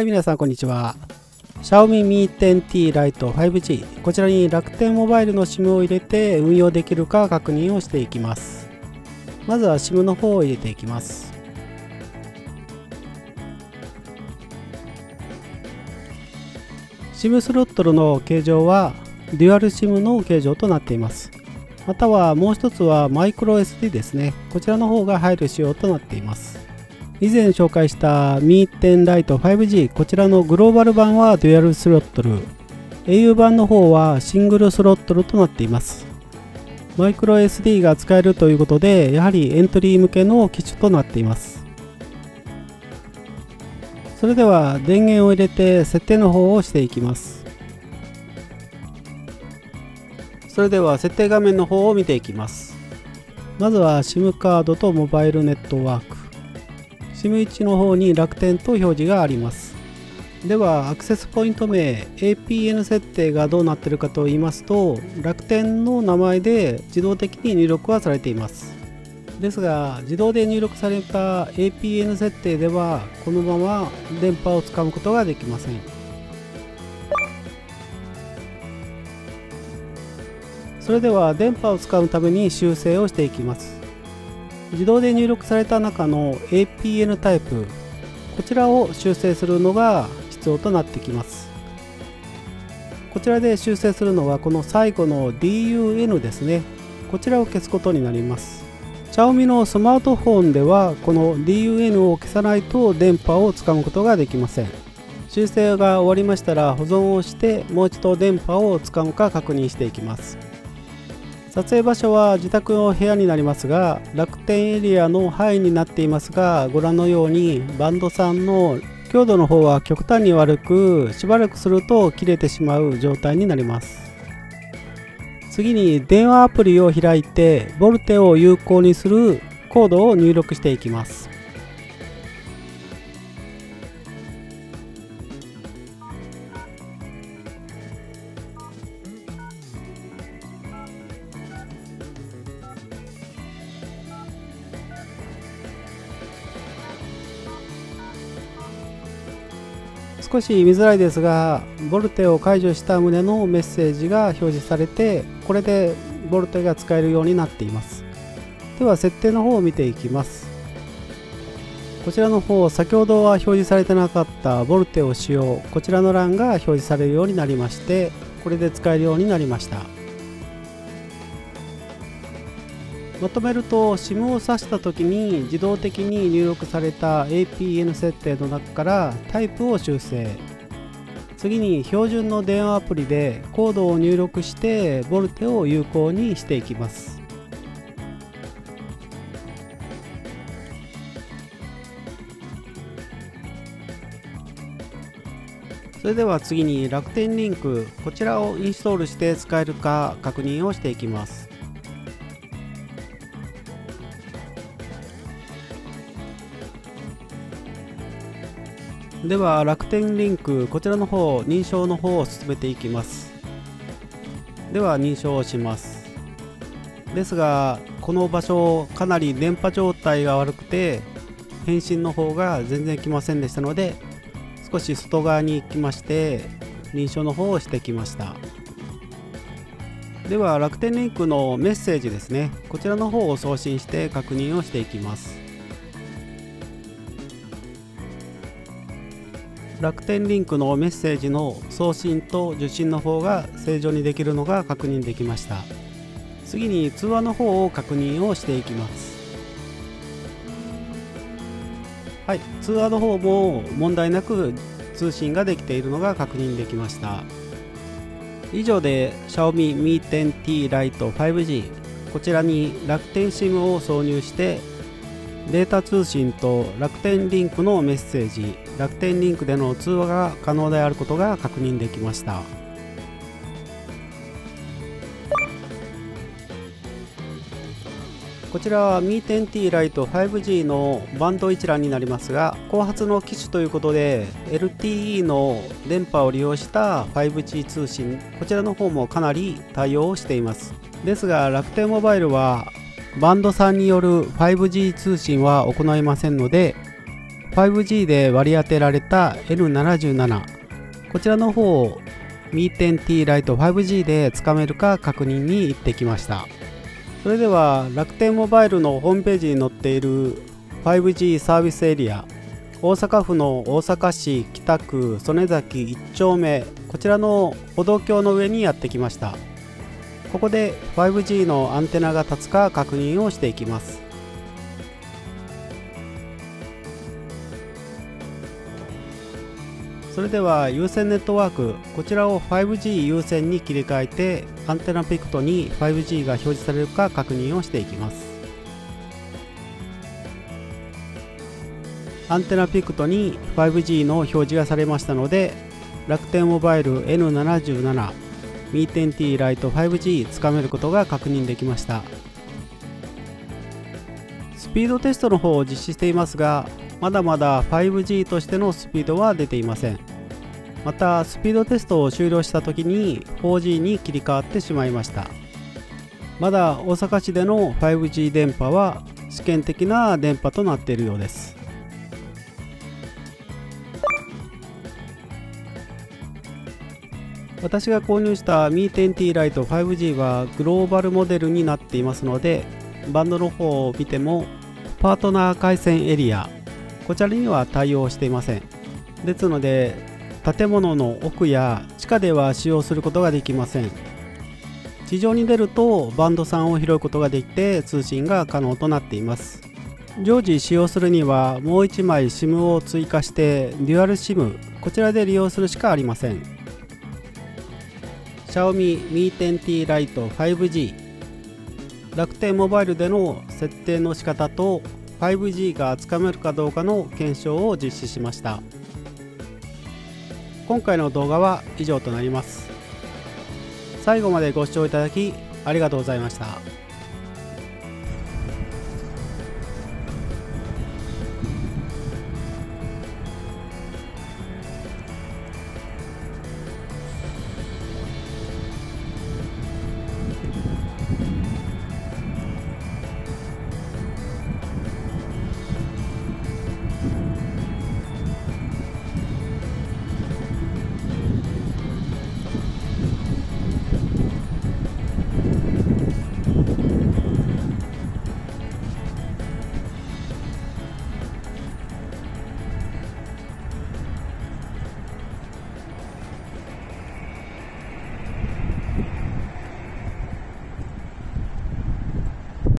はい、皆さんこんにちは。Xiaomi Mi 10T Lite 5G。こちらに楽天モバイルの SIM を入れて運用できるか確認をしていきます。まずは SIM の方を入れていきます。SIM スロットルの形状はデュアル SIM の形状となっています。またはもう一つはマイクロ SD ですね。こちらの方が入る仕様となっています。以前紹介した Mi 10 Lite 5G こちらのグローバル版はデュアルスロットル。au 版の方はシングルスロットルとなっています。マイクロ SD が使えるということでやはりエントリー向けの機種となっています。それでは電源を入れて設定の方をしていきます。それでは設定画面の方を見ていきます。まずは SIM カードとモバイルネットワーク。SIM1 の方に楽天と表示があります。ではアクセスポイント名 APN 設定がどうなっているかと言いますと楽天の名前で自動的に入力はされています。ですが自動で入力された APN 設定ではこのまま電波をつかむことができません。それでは電波を使うために修正をしていきます。自動で入力された中の APN タイプこちらを修正するのが必要となってきます。こちらで修正するのはこの最後の DUN ですね。こちらを消すことになります。Xiaomi のスマートフォンではこの DUN を消さないと電波をつかむことができません。修正が終わりましたら保存をしてもう一度電波をつかむか確認していきます。撮影場所は自宅の部屋になりますが楽天エリアの範囲になっていますがご覧のようにバンドさんの強度の方は極端に悪くしばらくすると切れてしまう状態になります。次に電話アプリを開いてボルテを有効にするコードを入力していきます。少し見づらいですがボルテを解除した旨のメッセージが表示されてこれでボルテが使えるようになっています。では設定の方を見ていきます。こちらの方先ほどは表示されてなかったボルテを使用。こちらの欄が表示されるようになりましてこれで使えるようになりました。まとめると SIM を挿した時に自動的に入力された APN 設定の中からタイプを修正。次に標準の電話アプリでコードを入力してボルテを有効にしていきます。それでは次に楽天リンクこちらをインストールして使えるか確認をしていきます。では楽天リンクこちらの方認証の方を進めていきます。では認証をします。ですがこの場所かなり電波状態が悪くて返信の方が全然来ませんでしたので少し外側に行きまして認証の方をしてきました。では楽天リンクのメッセージですね。こちらの方を送信して確認をしていきます。楽天リンクのメッセージの送信と受信の方が正常にできるのが確認できました。次に通話の方を確認をしていきます。はい通話の方も問題なく通信ができているのが確認できました。以上で Xiaomi Mi 10T Lite 5G こちらに楽天 SIM を挿入してデータ通信と楽天リンクのメッセージ楽天リンクでの通話が可能であることが確認できました。こちらは Mi10T ライト 5G のバンド一覧になりますが後発の機種ということで LTE の電波を利用した 5G 通信こちらの方もかなり対応しています。ですが楽天モバイルはバンドさんによる 5G 通信は行いませんので 5G で割り当てられた N77 こちらの方を Mi10T ライト 5G でつかめるか確認に行ってきました。それでは楽天モバイルのホームページに載っている 5G サービスエリア大阪府の大阪市北区曽根崎1丁目こちらの歩道橋の上にやってきました。ここで 5G のアンテナが立つか確認をしていきます。それでは有線ネットワークこちらを 5G 優先に切り替えてアンテナピクトに 5G が表示されるか確認をしていきます。アンテナピクトに 5G の表示がされましたので楽天モバイル N77 Mi10T ライト 5G つかめることが確認できました。スピードテストの方を実施していますがまだまだ 5G としてのスピードは出ていません。またスピードテストを終了した時に 4G に切り替わってしまいました。まだ大阪市での 5G 電波は試験的な電波となっているようです。私が購入した Mi10T ライト 5G はグローバルモデルになっていますのでバンドの方を見てもパートナー回線エリアこちらには対応していません。ですので建物の奥や地下では使用することができません。地上に出るとバンド3を拾うことができて通信が可能となっています。常時使用するにはもう1枚 SIM を追加してデュアル SIM こちらで利用するしかありません。Xiaomi Mi 10T Lite 5G 楽天モバイルでの設定の仕方と 5G がつかめるかどうかの検証を実施しました。今回の動画は以上となります。最後までご視聴いただきありがとうございました。